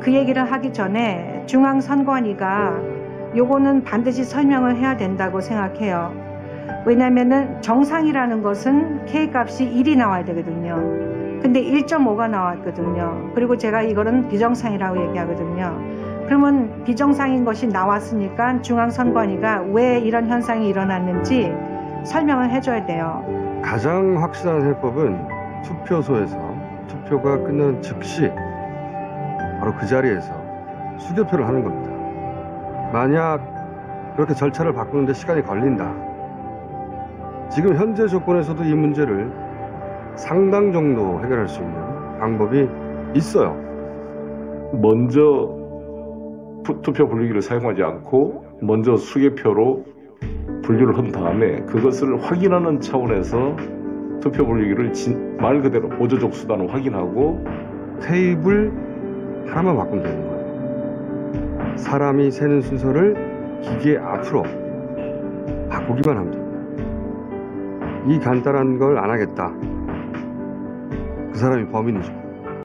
그 얘기를 하기 전에 중앙선관위가 요거는 반드시 설명을 해야 된다고 생각해요. 왜냐면은 정상이라는 것은 K값이 1이 나와야 되거든요. 근데 1.5가 나왔거든요. 그리고 제가 이거는 비정상이라고 얘기하거든요. 그러면 비정상인 것이 나왔으니까 중앙선관위가 왜 이런 현상이 일어났는지 설명을 해줘야 돼요. 가장 확실한 해법은 투표소에서 투표가 끝난 즉시 바로 그 자리에서 수개표를 하는 겁니다. 만약 그렇게 절차를 바꾸는데 시간이 걸린다. 지금 현재 조건에서도 이 문제를 상당 정도 해결할 수 있는 방법이 있어요. 먼저 푸- 투표 분류기를 사용하지 않고 먼저 수개표로 분류를 한 다음에 그것을 확인하는 차원에서 투표 분류기를 진- 말 그대로 보조적 수단을 확인하고 테이블 하나만 바꾸면 되는 거예요. 사람이 세는 순서를 기계 앞으로 바꾸기만 하면 됩니다. 이 간단한 걸 안 하겠다. 그 사람이 범인이죠.